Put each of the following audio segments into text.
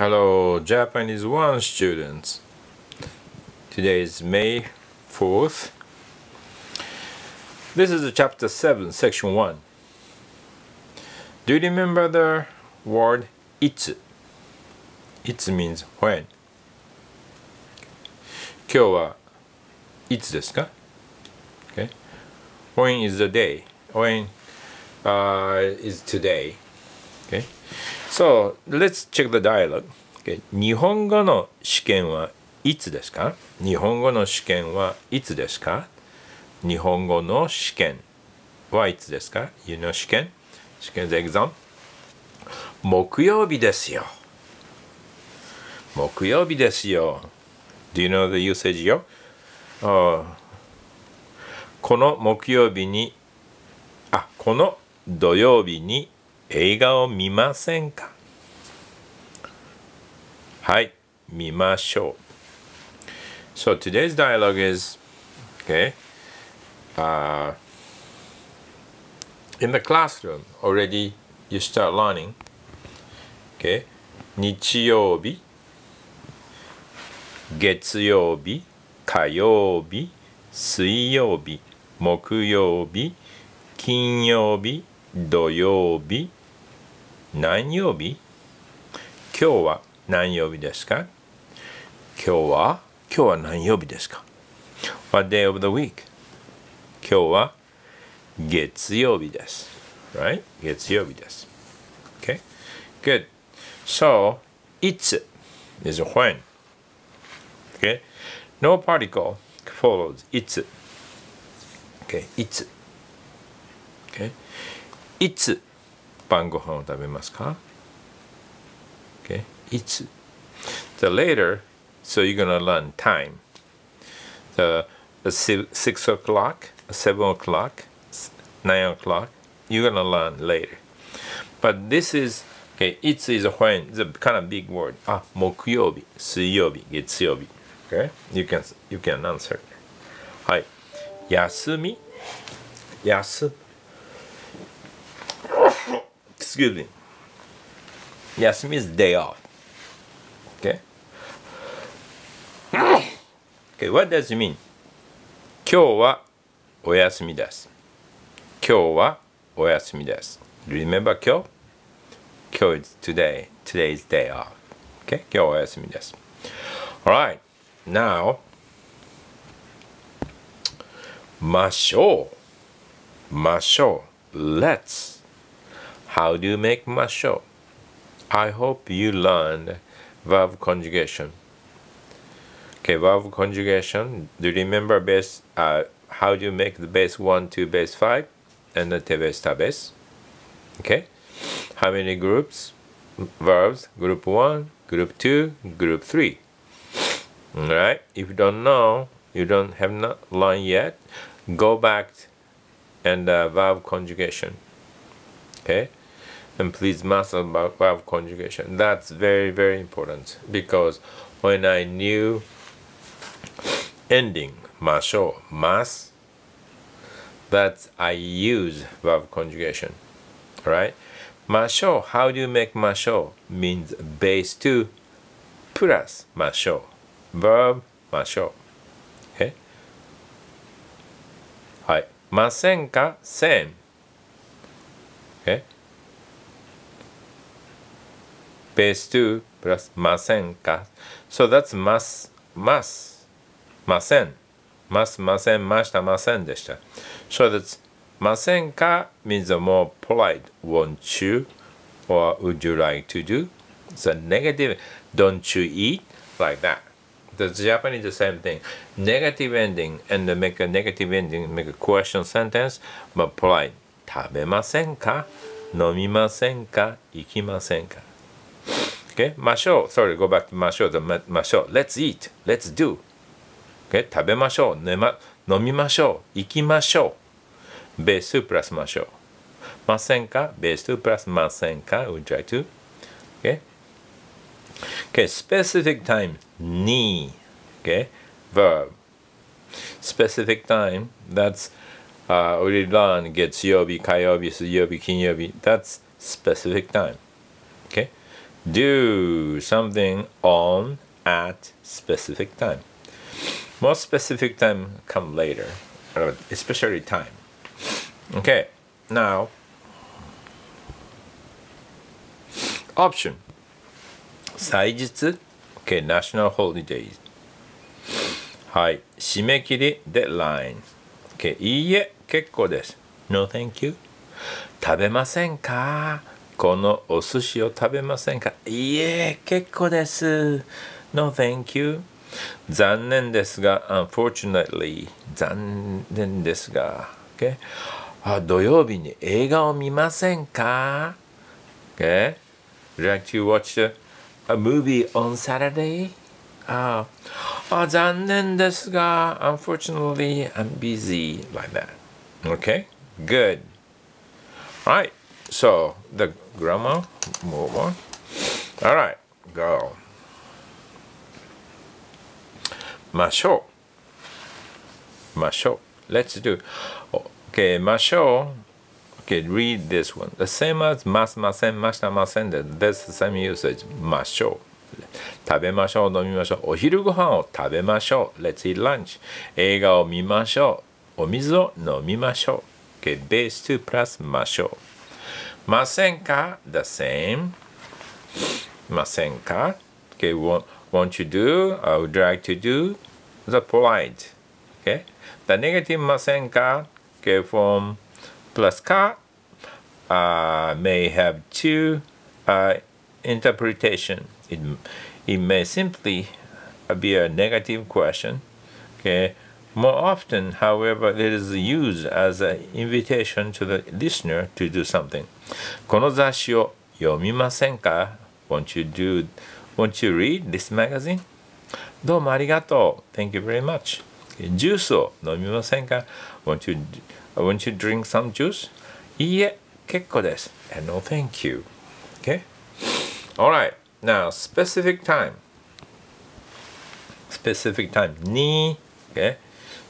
Hello, Japanese 1 students. Today is May 4th. This is chapter 7, section 1. Do you remember the word itsu? Itsu means when. 今日はいつですか okay. When is the day? When uh, is today? Okay. So, let's check the dialogue. Okay. 日本語の試験はいつですか？日本語の試験はいつですか？日本語の試験はいつですか ?You know 試験？試験 the exam? 木曜日ですよ。木曜日ですよ。Do you know the usage よ、uh, この木曜日に、あ、この土曜日に映画を見ませんかはい見ましょう So today's dialogue is okay uh, in the classroom already you start learning okay 日曜日月曜日火曜日水曜日木曜日金曜日土曜日何曜日今日は何曜日ですか今日は今日は何曜日ですか ?What day of the week? 今日は月曜日です。Right? 月曜日です。Okay? Good. So, いつ is when. Okay? No particle follows いつ。Okay? いつ。Okay? いつ晩ご飯を食べますか Okay? いつ The later, so you're gonna learn time. The, the six o'clock, seven o'clock, nine o'clock, you're gonna learn later. But this is okay, it is when it's a kind of big word. Ah, 木曜日、水曜日、月曜日。Okay? You can you can answer. はい。休み休 excuse me. Yasumi is day off. Okay? Okay, what does it mean? 今日はお休みです。今日はお休みです。Remember 今日今日 is today. Today is day off. Okay? 今日はお休みです。Alright. Now ましょう。ましょう。Let's how do you make masho? I hope you learned verb conjugation. Okay, verb conjugation. Do you remember base? Uh, how do you make the base one to base five, and the to base? Okay. How many groups? Verbs. Group one, group two, group three. All right. If you don't know, you don't have not learned yet. Go back and uh, verb conjugation. Okay and please master verb conjugation. That's very, very important because when I knew ending, masho, mas, that I use verb conjugation, right? Masho, how do you make masho? Means base 2 plus masho, verb masho, okay? はい。ませんか same. Okay? Base 2 plus ませんか so that's ますますませんますませんましたませんでした so that's ませんか means a more polite won't you or would you like to do it's a negative don't you eat like that the Japanese the same thing negative ending and make a negative ending make a question sentence but polite 食べませんか飲みませんか行きませんか Okay, ましょう。Sorry, go back to ましょう。まましょう。Let's eat. Let's do. Okay, 食べましょう。ねま、飲みましょう。行きましょう。ベースプラスましょう。ませんかベースプラスませんか Would you like to? Okay? Okay, specific time. に。Okay? Verb. Specific time. That's uh, we learn 月曜日、火曜日、水曜日、金曜日。That's specific time. Okay? do something on at specific time. More specific time come later, uh, especially time. Okay, now option 祭日 Okay, national holidays はい締め切り deadline Okay, いいえ結構です No thank you 食べませんか このお寿司を食べませんかいえ結構です No thank you 残念ですが unfortunately 残念ですが、okay? あ土曜日に映画を見ませんか okay? Would you like to watch a, a movie on Saturday? ああ残念ですが unfortunately I'm busy like that okay good right so the grammar move on all right go ましょうましょう let's do okay ましょう okay read this one the same as ますませんましたませんで that's the same usage ましょう食べましょう飲みましょうお昼ご飯を食べましょう Let's eat lunch 映画を見ましょうお水を飲みましょう okay, base 2プラスましょう Masenka, the same. Masenka. Okay, what want you do? I would like to do the polite. Okay, the negative masenka okay, from plus ka uh, may have two uh, interpretation. It, it may simply be a negative question. Okay, more often however it is used as an invitation to the listener to do something この雑誌を読みませんか won't you do won't you read this magazine どうもありがとう thank you very much ジュースを飲みませんか won't you, won't you drink some juice いいえ結構です no thank you okay alright now specific time specific time ni okay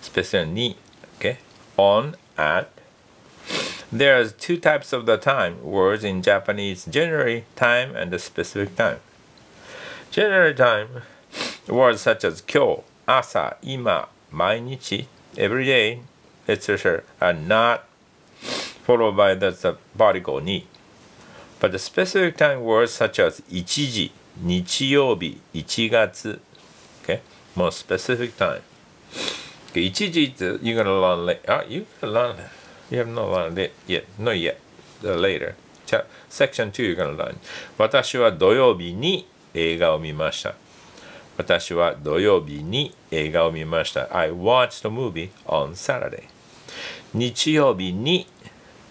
specific. Okay, on, at. There are two types of the time. Words in Japanese, generally time and the specific time. Generally time, words such as kyo, asa, ima, mainichi, every day, etc. are not followed by the, the particle ni. But the specific time words such as ichiji, nichiyobi, ichigatsu, okay, more specific time. Okay, 1時 you're gonna learn late ah you gonna learn you have not learned it yet not yet uh, later section 2 you're gonna learn 私は土曜日に映画を見ました私は土曜日に映画を見ました I watched a movie on Saturday 日曜日に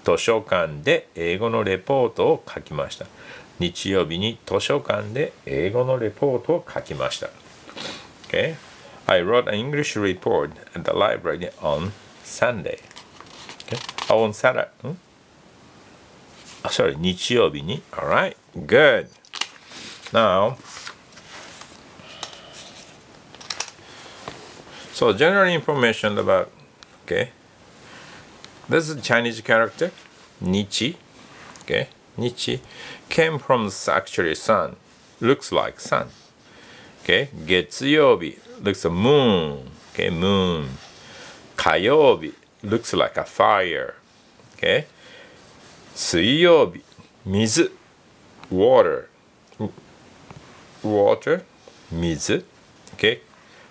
図書館で英語のレポートを書きました日曜日に図書館で英語のレポートを書きました Okay I wrote an English report at the library on Sunday Okay on Saturday、hmm? sorry 日曜日に Alright good now so general information about okay this is a Chinese character Nichi okay Nichi came from actually sun looks like sun okay 月曜日 looks a moon okay moon 火曜日 looks like a fire okay 水曜日水 water water 水 okay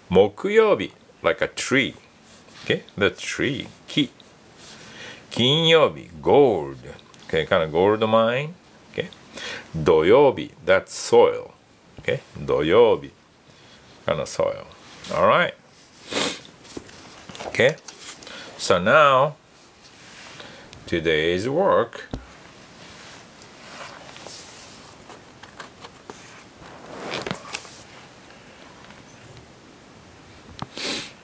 木曜日 like a tree okay the tree 木金曜日 gold okay kind of gold mine okay 土曜日 that's soil okay 土曜日 kind of soil. All right. Okay. So now today's work.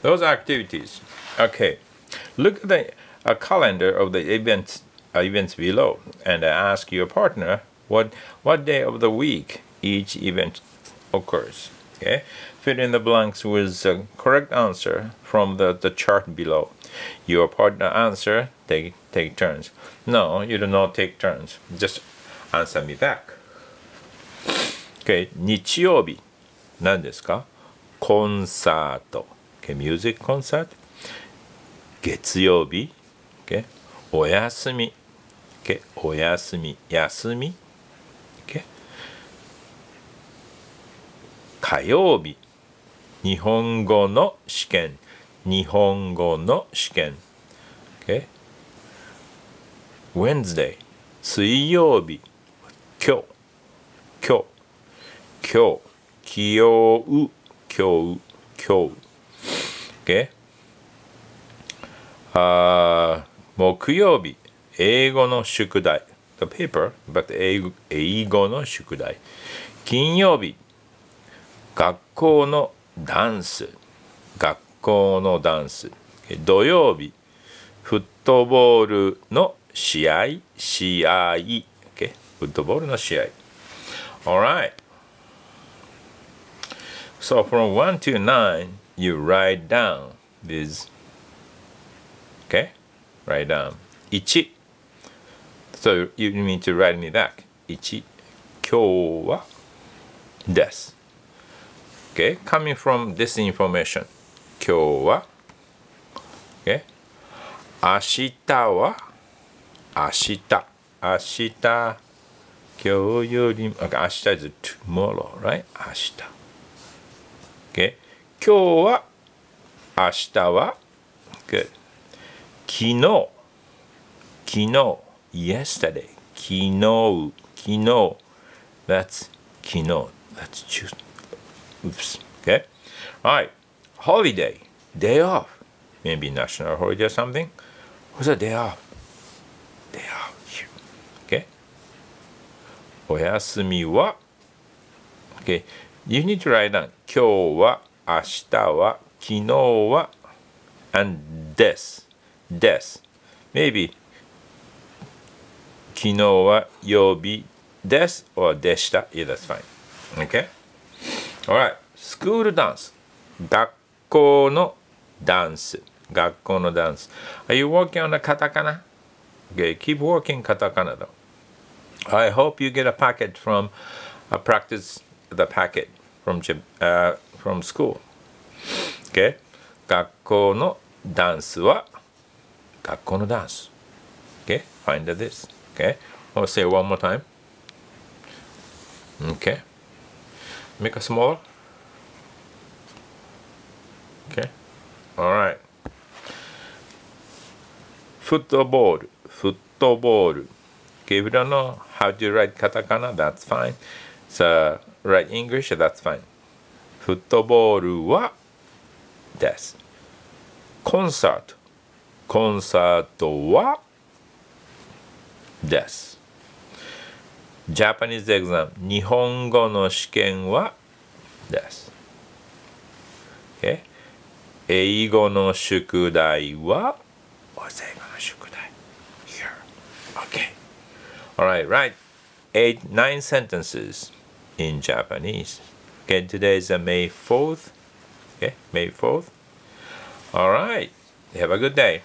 Those activities. Okay. Look at the a calendar of the events events below and ask your partner what what day of the week each event occurs. Okay fill in the blanks with the correct answer from the, the chart below your partner answer take take turns no you do not take turns just answer me back Okay, 日曜日何ですかコンサート Okay, music concert 月曜日 Okay, お休み Okay, お休み休み Okay, 火曜日 日本語の試験。日本語の試験。OK Wednesday. 水曜日。今日。今日。今日。気負う今日。今日。OK あ木曜日。英語の宿題。The paper but 英語英語の宿題。金曜日。学校のダンス学校のダンス土曜日フットボールの試合試合、okay? フットボールの試合 Alright So from 1 to 9 you write down this okay write down 1 so you need to write me back 1今日はです okay coming from this information 今日は okay 明日は明日明日今日より、okay, 明日 is tomorrow, right? 明日。Okay? 今日は明日は Good. 昨日昨日 yesterday 昨日昨日 that's 昨日 that's just oops okay All right. holiday day off maybe national holiday or something what's a day off day off okay お休みは okay you need to write down 今日は明日は昨日は and this this maybe 昨日は曜日です or でした yeah that's fine okay alright school dance 学校のダンス学校のダンス are you working on the カタカナ okay keep working カタカナ though I hope you get a packet from a practice the packet from uh, from school okay 学校のダンスは学校のダンス okay find this okay I'll say it one more time okay make a small okay all right football football okay if you don't know how to write katakana that's fine so write English that's fine フットボールはですコンサートコンサートはですジャパニーズエグザム日本語の試験はです、okay? 英語の宿題は英語の宿題 Here Okay Alright, right Eight, nine sentences in Japanese Okay, today is May 4th. Okay, May 4th alright Have a good day.